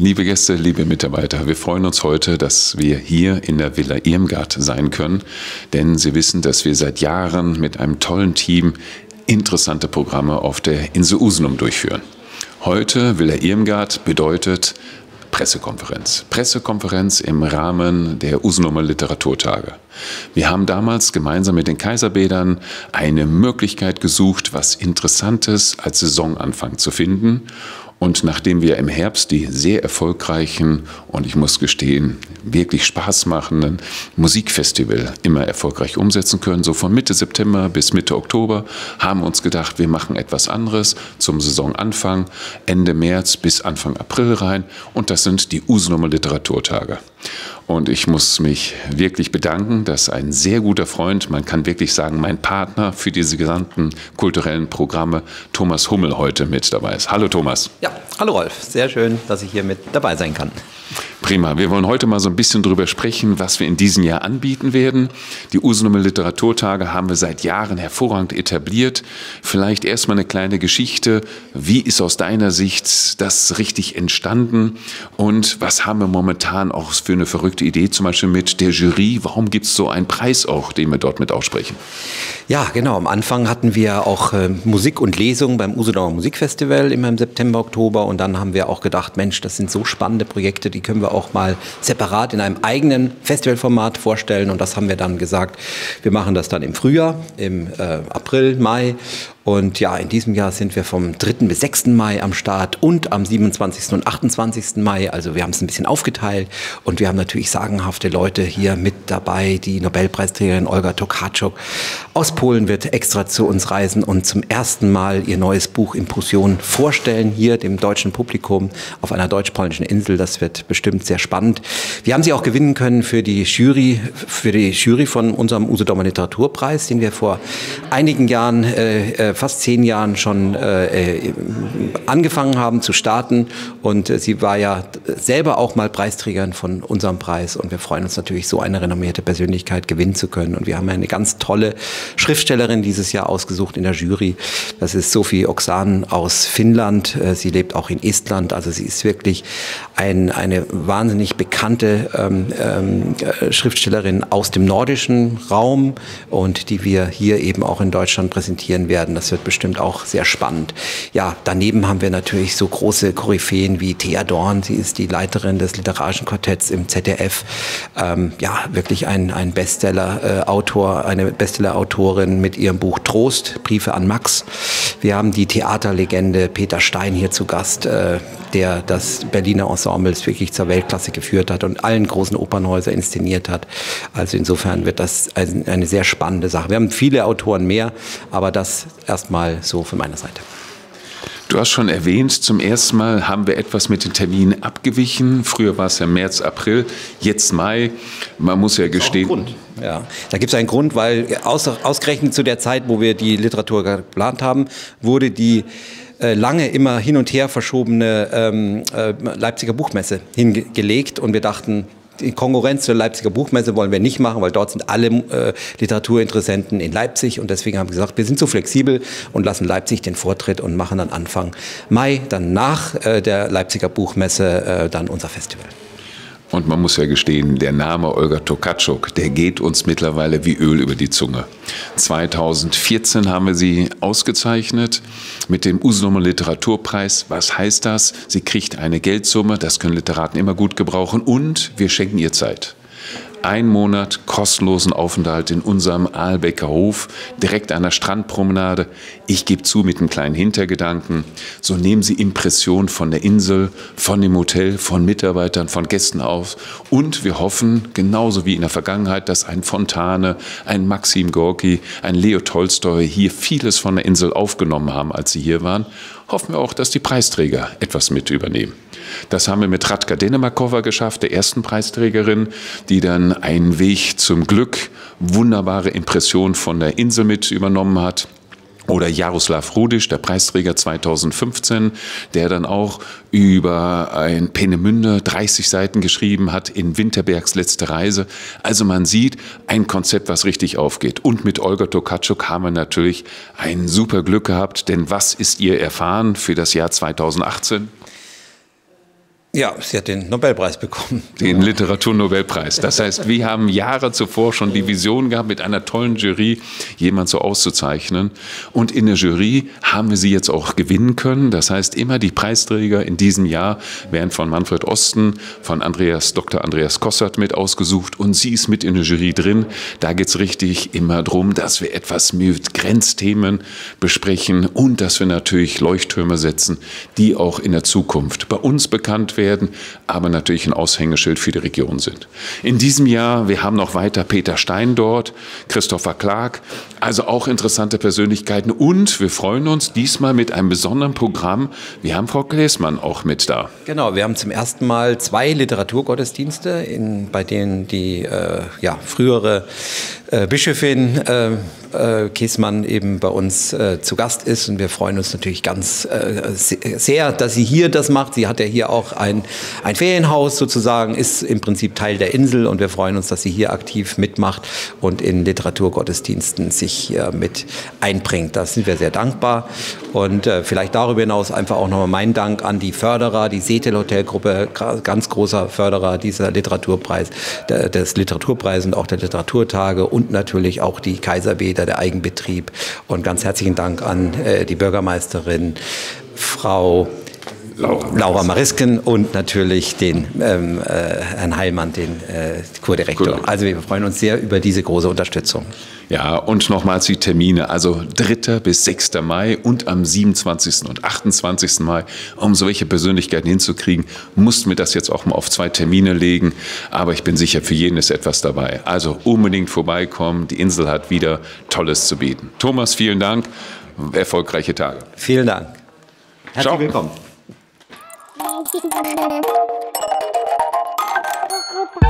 Liebe Gäste, liebe Mitarbeiter, wir freuen uns heute, dass wir hier in der Villa Irmgard sein können, denn Sie wissen, dass wir seit Jahren mit einem tollen Team interessante Programme auf der Insel Usenum durchführen. Heute Villa Irmgard bedeutet Pressekonferenz. Pressekonferenz im Rahmen der Usenumer Literaturtage. Wir haben damals gemeinsam mit den Kaiserbädern eine Möglichkeit gesucht, was Interessantes als Saisonanfang zu finden und nachdem wir im Herbst die sehr erfolgreichen und ich muss gestehen, wirklich Spaß machenden Musikfestival immer erfolgreich umsetzen können, so von Mitte September bis Mitte Oktober, haben wir uns gedacht, wir machen etwas anderes zum Saisonanfang, Ende März bis Anfang April rein und das sind die Usenumer Literaturtage. Und ich muss mich wirklich bedanken, dass ein sehr guter Freund, man kann wirklich sagen, mein Partner für diese gesamten kulturellen Programme, Thomas Hummel, heute mit dabei ist. Hallo Thomas. Ja, hallo Rolf. Sehr schön, dass ich hier mit dabei sein kann. Prima. Wir wollen heute mal so ein bisschen darüber sprechen, was wir in diesem Jahr anbieten werden. Die Usenumer Literaturtage haben wir seit Jahren hervorragend etabliert. Vielleicht erstmal eine kleine Geschichte. Wie ist aus deiner Sicht das richtig entstanden? Und was haben wir momentan auch für eine verrückte Idee, zum Beispiel mit der Jury? Warum gibt es so einen Preis auch, den wir dort mit aussprechen? Ja, genau. Am Anfang hatten wir auch äh, Musik und Lesung beim Usedauer Musikfestival immer im September, Oktober. Und dann haben wir auch gedacht, Mensch, das sind so spannende Projekte, die können wir auch auch mal separat in einem eigenen Festivalformat vorstellen. Und das haben wir dann gesagt, wir machen das dann im Frühjahr, im äh, April, Mai und ja, in diesem Jahr sind wir vom 3. bis 6. Mai am Start und am 27. und 28. Mai. Also wir haben es ein bisschen aufgeteilt und wir haben natürlich sagenhafte Leute hier mit dabei. Die Nobelpreisträgerin Olga Tokarczuk aus Polen wird extra zu uns reisen und zum ersten Mal ihr neues Buch Impulsion vorstellen, hier dem deutschen Publikum auf einer deutsch-polnischen Insel. Das wird bestimmt sehr spannend. Wir haben sie auch gewinnen können für die Jury, für die Jury von unserem Usedomer Literaturpreis, den wir vor einigen Jahren äh, äh fast zehn Jahren schon äh, äh, angefangen haben zu starten. Und äh, sie war ja selber auch mal Preisträgerin von unserem Preis. Und wir freuen uns natürlich, so eine renommierte Persönlichkeit gewinnen zu können. Und wir haben eine ganz tolle Schriftstellerin dieses Jahr ausgesucht in der Jury. Das ist Sophie Oksan aus Finnland. Äh, sie lebt auch in Estland. Also sie ist wirklich ein, eine wahnsinnig bekannte ähm, ähm, äh, Schriftstellerin aus dem nordischen Raum und die wir hier eben auch in Deutschland präsentieren werden. Das wird bestimmt auch sehr spannend. Ja, daneben haben wir natürlich so große Koryphäen wie Thea Dorn. Sie ist die Leiterin des literarischen Quartetts im ZDF. Ähm, ja, wirklich ein, ein Bestseller-Autor, äh, eine Bestseller-Autorin mit ihrem Buch Trost, Briefe an Max. Wir haben die Theaterlegende Peter Stein hier zu Gast, äh, der das Berliner Ensemble wirklich zur Weltklasse geführt hat und allen großen Opernhäusern inszeniert hat. Also insofern wird das eine sehr spannende Sache. Wir haben viele Autoren mehr, aber das erstmal so von meiner Seite. Du hast schon erwähnt, zum ersten Mal haben wir etwas mit den Terminen abgewichen. Früher war es ja März, April, jetzt Mai. Man muss ja gestehen. Ja, da gibt es einen Grund, weil aus, ausgerechnet zu der Zeit, wo wir die Literatur geplant haben, wurde die äh, lange immer hin und her verschobene ähm, äh, Leipziger Buchmesse hingelegt und wir dachten, die Konkurrenz zur Leipziger Buchmesse wollen wir nicht machen, weil dort sind alle äh, Literaturinteressenten in Leipzig und deswegen haben wir gesagt, wir sind so flexibel und lassen Leipzig den Vortritt und machen dann Anfang Mai, dann nach äh, der Leipziger Buchmesse, äh, dann unser Festival. Und man muss ja gestehen, der Name Olga Tokarczuk, der geht uns mittlerweile wie Öl über die Zunge. 2014 haben wir sie ausgezeichnet mit dem Usenumer Literaturpreis. Was heißt das? Sie kriegt eine Geldsumme, das können Literaten immer gut gebrauchen und wir schenken ihr Zeit ein Monat kostenlosen Aufenthalt in unserem Aalbecker Hof, direkt an der Strandpromenade. Ich gebe zu mit einem kleinen Hintergedanken. So nehmen Sie Impressionen von der Insel, von dem Hotel, von Mitarbeitern, von Gästen auf. Und wir hoffen, genauso wie in der Vergangenheit, dass ein Fontane, ein Maxim Gorki, ein Leo Tolstoi hier vieles von der Insel aufgenommen haben, als sie hier waren. Hoffen wir auch, dass die Preisträger etwas mit übernehmen. Das haben wir mit Radka Denemarkova geschafft, der ersten Preisträgerin, die dann einen Weg zum Glück, wunderbare Impression von der Insel mit übernommen hat. Oder Jaroslav Rudisch, der Preisträger 2015, der dann auch über ein Peenemünde 30 Seiten geschrieben hat in Winterbergs letzte Reise. Also man sieht ein Konzept, was richtig aufgeht. Und mit Olga Tokarczuk haben wir natürlich ein super Glück gehabt, denn was ist ihr erfahren für das Jahr 2018? Ja, sie hat den Nobelpreis bekommen. Den Literaturnobelpreis. Das heißt, wir haben Jahre zuvor schon die Vision gehabt, mit einer tollen Jury jemand so auszuzeichnen. Und in der Jury haben wir sie jetzt auch gewinnen können. Das heißt, immer die Preisträger in diesem Jahr werden von Manfred Osten, von Andreas, Dr. Andreas Kossert mit ausgesucht und sie ist mit in der Jury drin. Da geht es richtig immer darum, dass wir etwas mit Grenzthemen besprechen und dass wir natürlich Leuchttürme setzen, die auch in der Zukunft bei uns bekannt werden, aber natürlich ein Aushängeschild für die Region sind. In diesem Jahr, wir haben noch weiter Peter Stein dort, Christopher Clark, also auch interessante Persönlichkeiten und wir freuen uns diesmal mit einem besonderen Programm. Wir haben Frau Gläsmann auch mit da. Genau, wir haben zum ersten Mal zwei Literaturgottesdienste, in, bei denen die äh, ja, frühere äh, Bischöfin äh, äh, eben bei uns äh, zu Gast ist und wir freuen uns natürlich ganz äh, sehr, dass sie hier das macht. Sie hat ja hier auch ein, ein Ferienhaus sozusagen, ist im Prinzip Teil der Insel und wir freuen uns, dass sie hier aktiv mitmacht und in Literaturgottesdiensten sich hier mit einbringt. Da sind wir sehr dankbar und vielleicht darüber hinaus einfach auch nochmal mein Dank an die Förderer, die Setel Hotelgruppe, ganz großer Förderer dieser Literaturpreis, des Literaturpreises und auch der Literaturtage und natürlich auch die Kaiserbäder, der Eigenbetrieb. Und ganz herzlichen Dank an äh, die Bürgermeisterin, Frau Laura, Laura Marisken und natürlich den ähm, äh, Herrn Heilmann, den äh, Kurdirektor. Cool. Also wir freuen uns sehr über diese große Unterstützung. Ja, und nochmals die Termine, also 3. bis 6. Mai und am 27. und 28. Mai. Um solche Persönlichkeiten hinzukriegen, mussten wir das jetzt auch mal auf zwei Termine legen. Aber ich bin sicher, für jeden ist etwas dabei. Also unbedingt vorbeikommen. Die Insel hat wieder Tolles zu bieten. Thomas, vielen Dank. Erfolgreiche Tage. Vielen Dank. Herzlich Ciao. willkommen. Thank you.